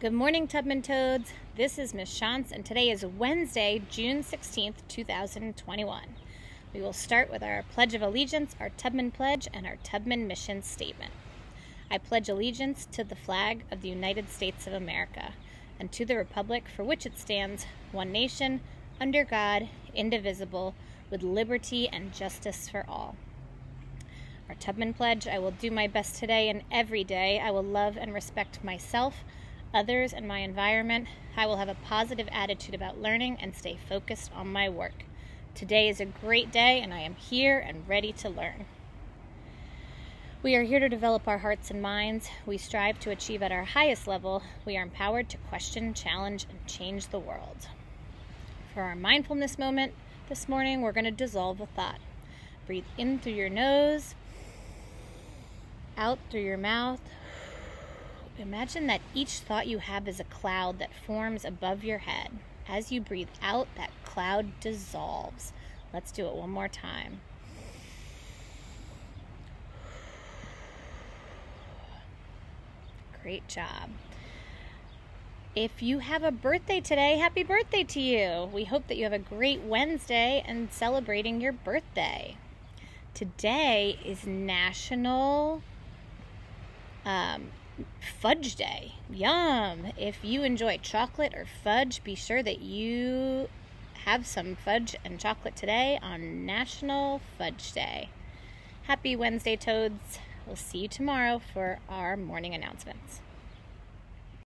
Good morning, Tubman Toads. This is Miss Shantz, and today is Wednesday, June 16th, 2021. We will start with our Pledge of Allegiance, our Tubman Pledge, and our Tubman Mission Statement. I pledge allegiance to the flag of the United States of America and to the Republic for which it stands, one nation, under God, indivisible, with liberty and justice for all. Our Tubman Pledge I will do my best today and every day. I will love and respect myself others, and my environment, I will have a positive attitude about learning and stay focused on my work. Today is a great day, and I am here and ready to learn. We are here to develop our hearts and minds. We strive to achieve at our highest level. We are empowered to question, challenge, and change the world. For our mindfulness moment this morning, we're going to dissolve a thought. Breathe in through your nose, out through your mouth. Imagine that each thought you have is a cloud that forms above your head. As you breathe out, that cloud dissolves. Let's do it one more time. Great job. If you have a birthday today, happy birthday to you. We hope that you have a great Wednesday and celebrating your birthday. Today is National um, fudge day. Yum! If you enjoy chocolate or fudge, be sure that you have some fudge and chocolate today on National Fudge Day. Happy Wednesday, Toads. We'll see you tomorrow for our morning announcements.